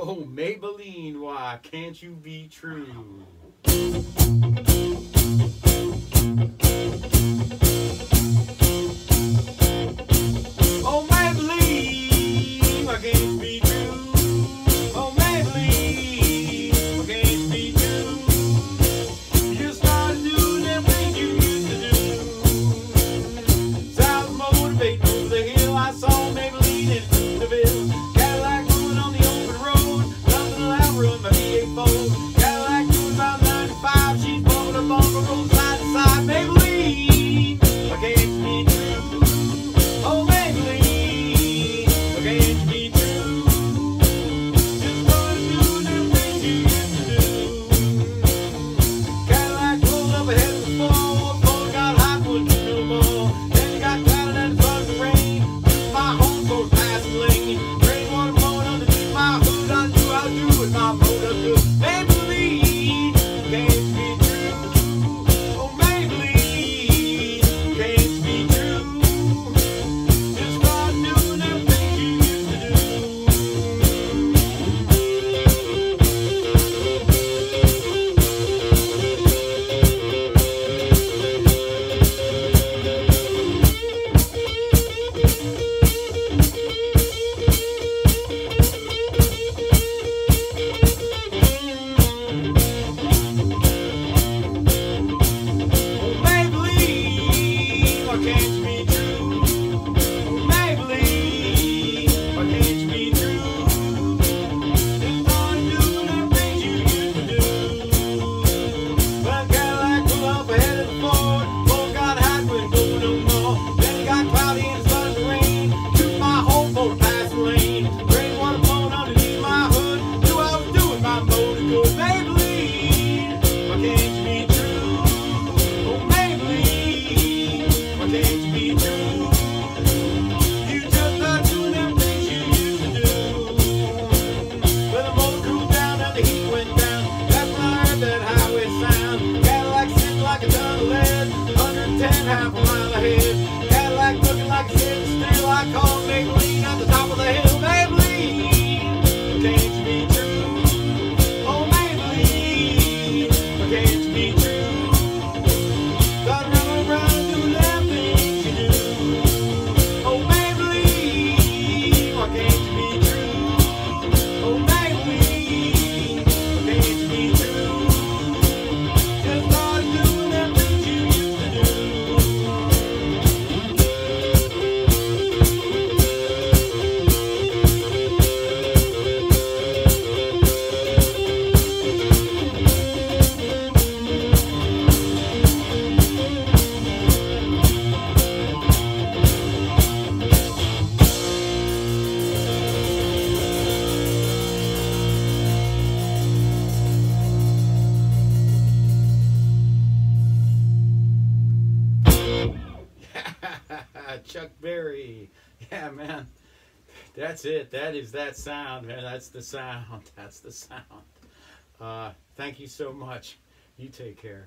Oh, Maybellene, why can't you be true? with my motor good. mile ahead. Cadillac looking like a city, like home, make lean at the top of the hill. Chuck Berry. Yeah, man. That's it. That is that sound, man. That's the sound. That's the sound. Uh, thank you so much. You take care.